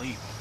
need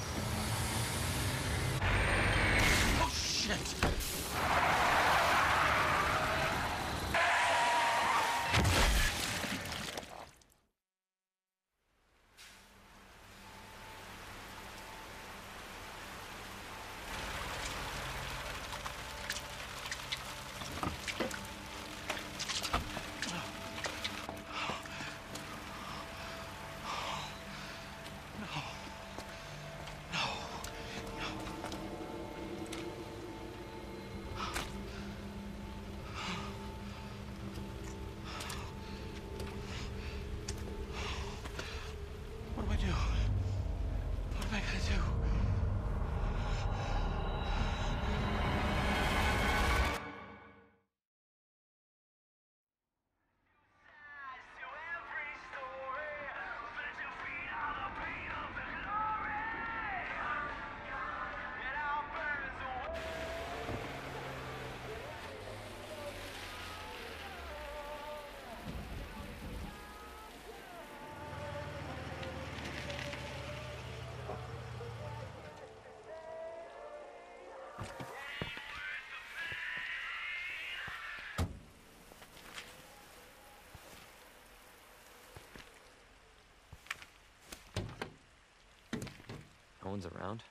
No one's around.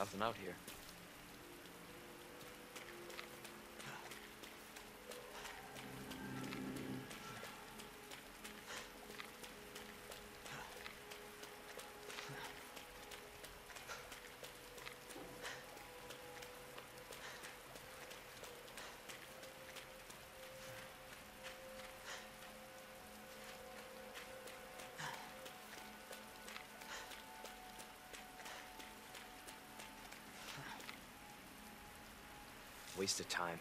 Nothing out here. Waste of time.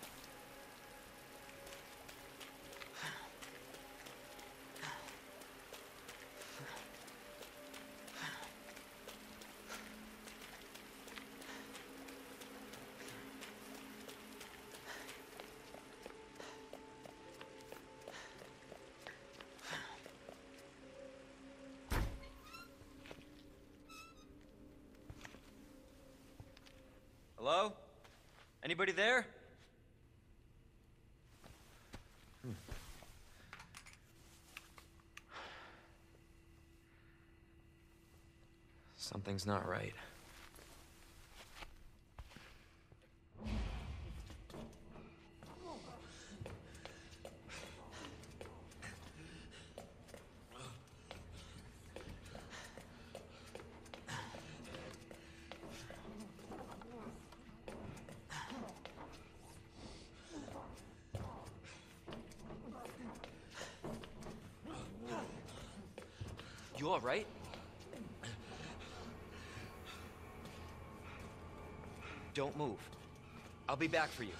Hello? Anybody there? Hmm. Something's not right. You all right? Don't move. I'll be back for you.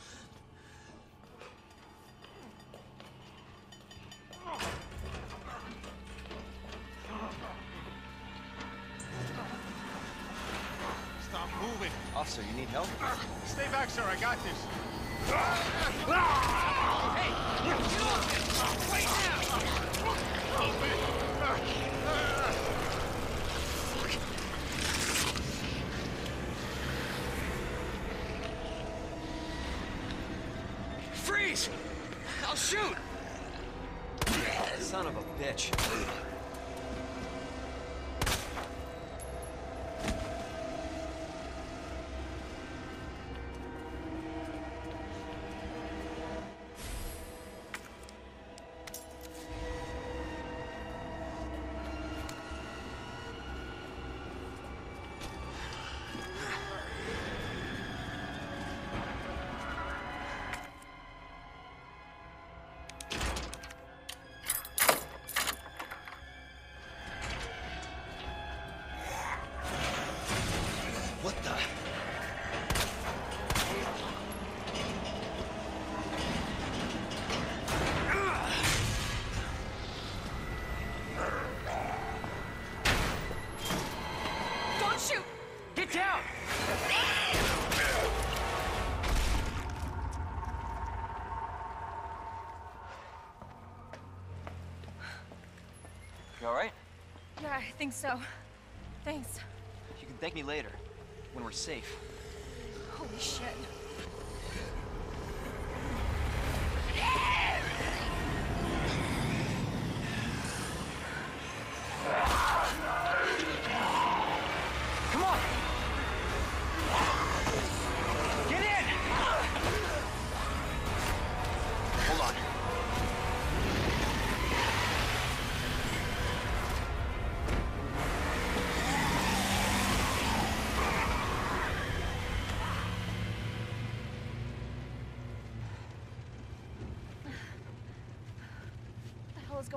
Stop moving. Officer, you need help? Stay back, sir. I got this. Ah! Freeze! I'll shoot! Son of a bitch. You alright? Yeah, I think so. Thanks. You can thank me later, when we're safe. Holy shit.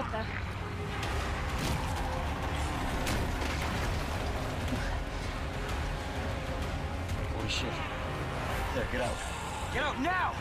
What the? Holy shit. There, get out. Get out now!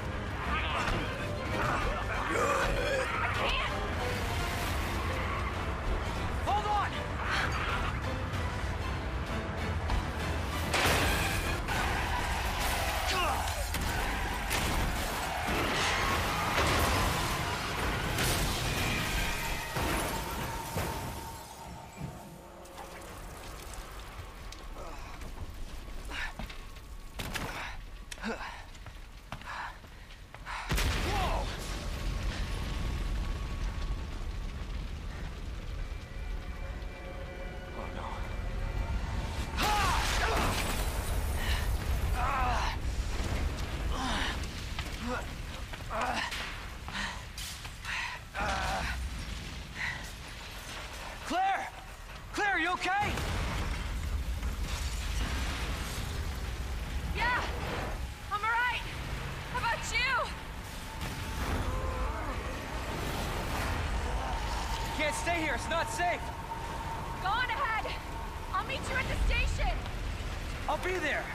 It's not safe. Go on ahead! I'll meet you at the station! I'll be there.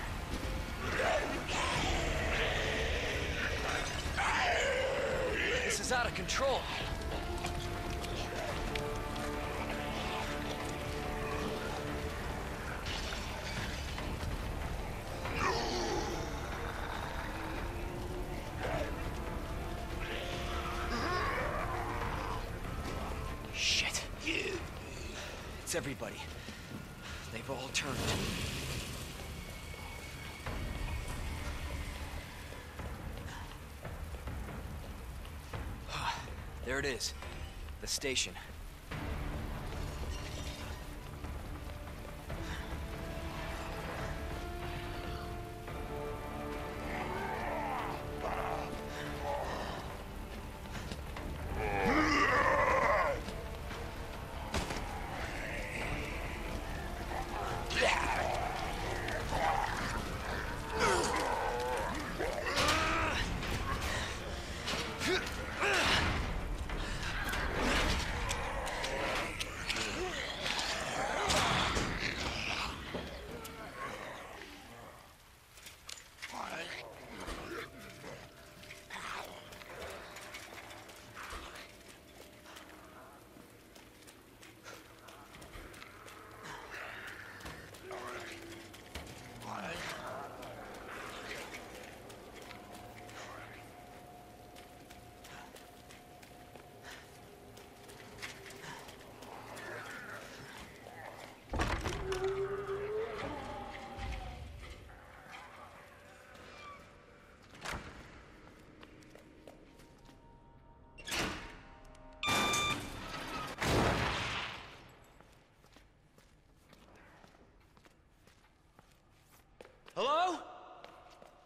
Everybody. They've all turned. There it is. The station.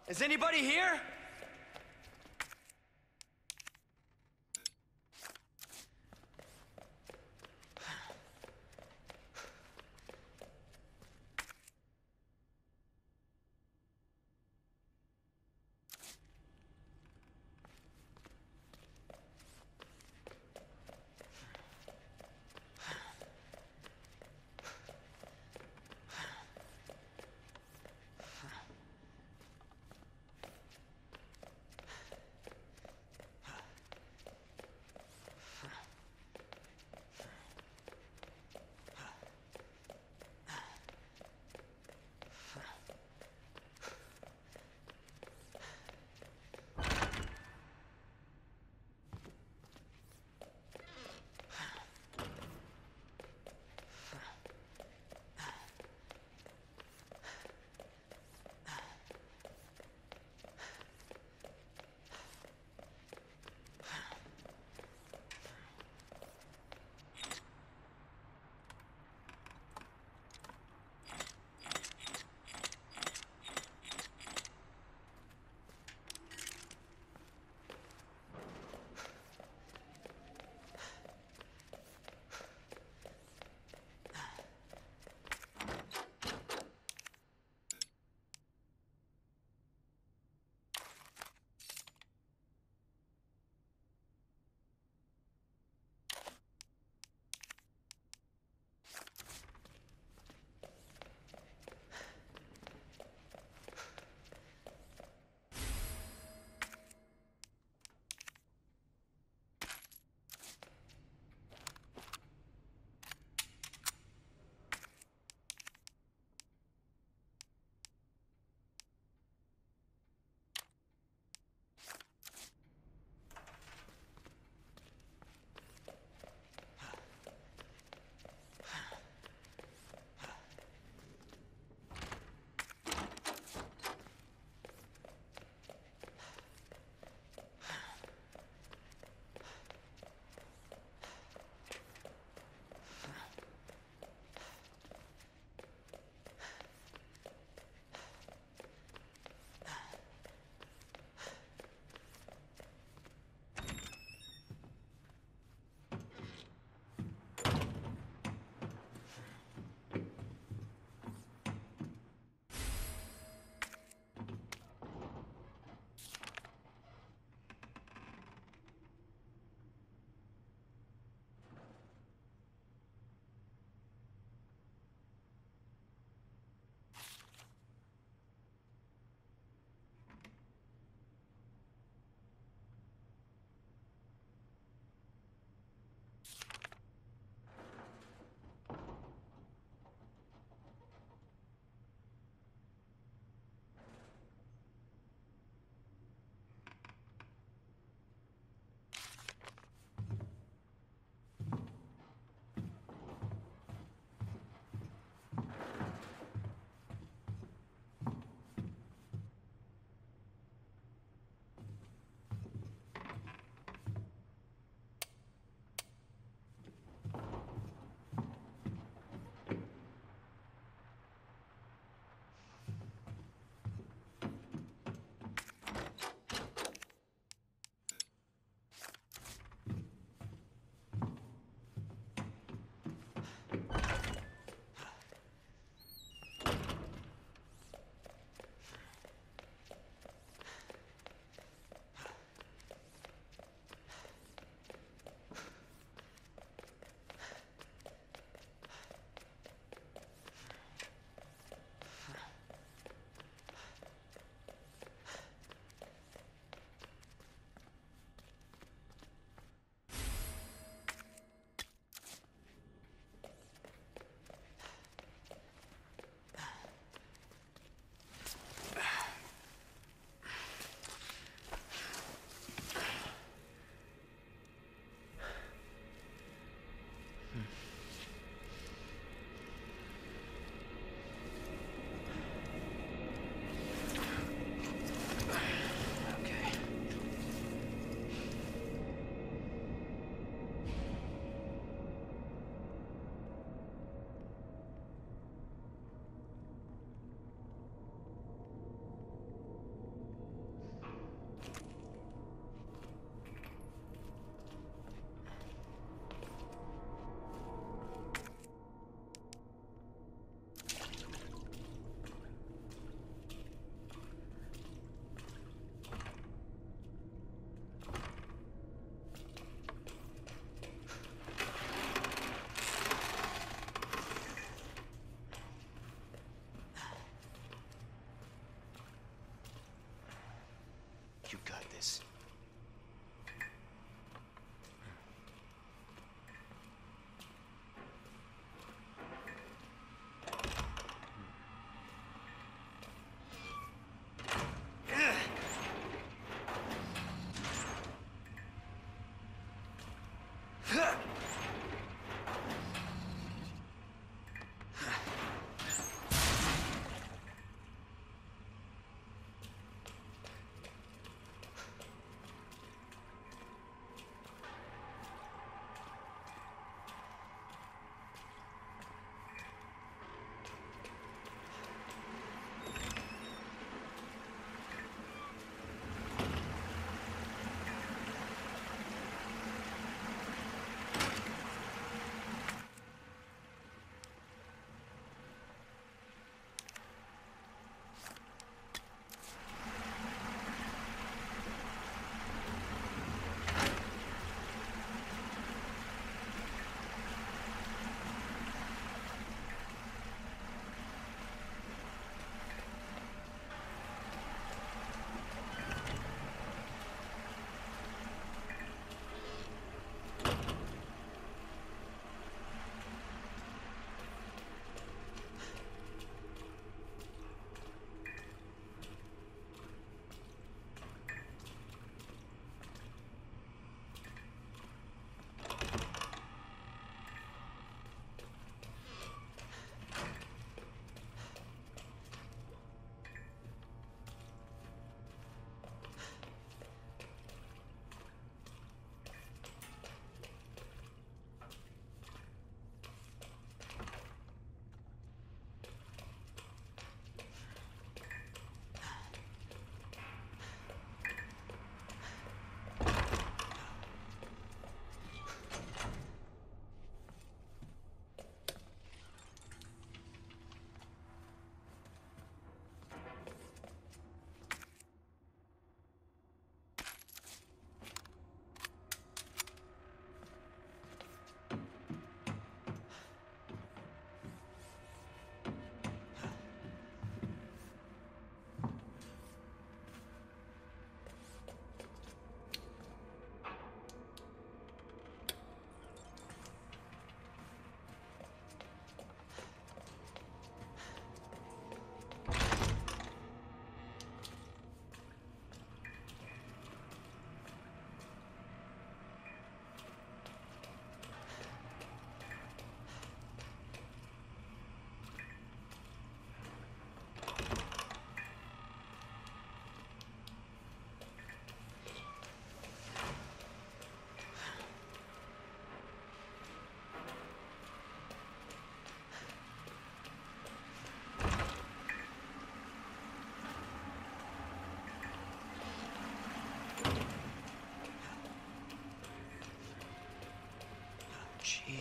Is anybody here? You got this.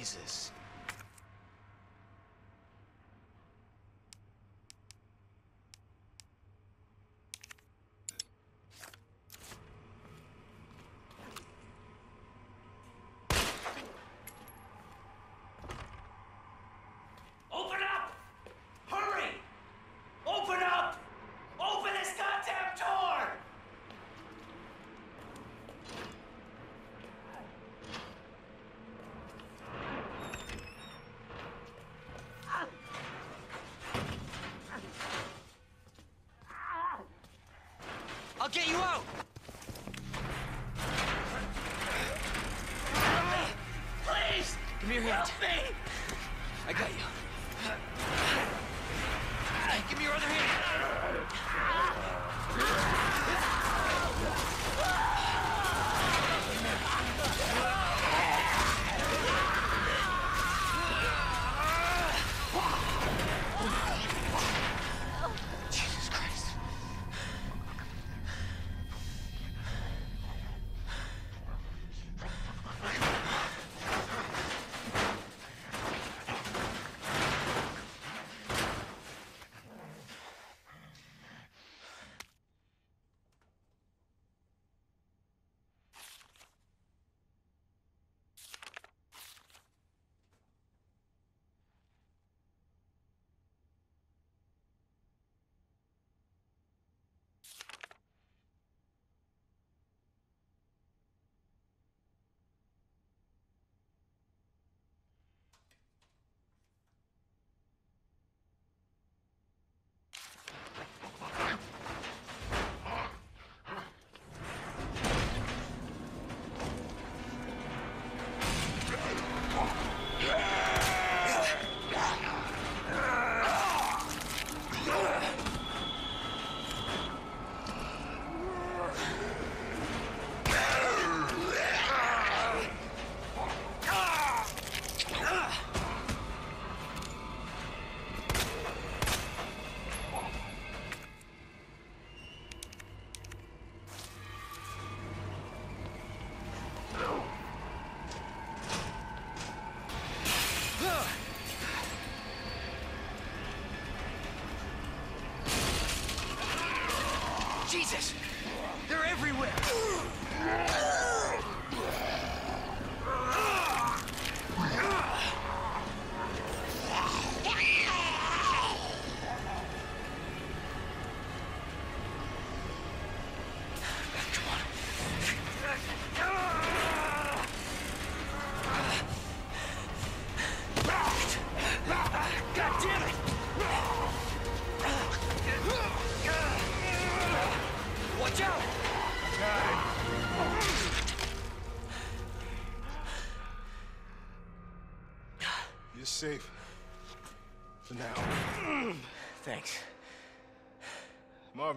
Jesus. I'll get you out!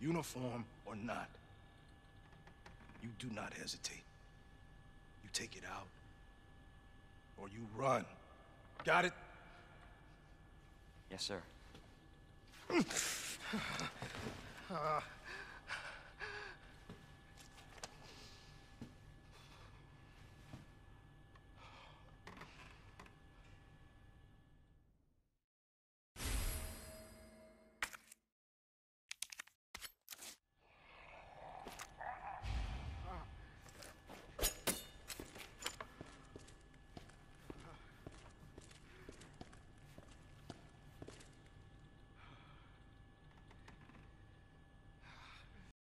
uniform or not, you do not hesitate. You take it out, or you run. Got it? Yes, sir. uh.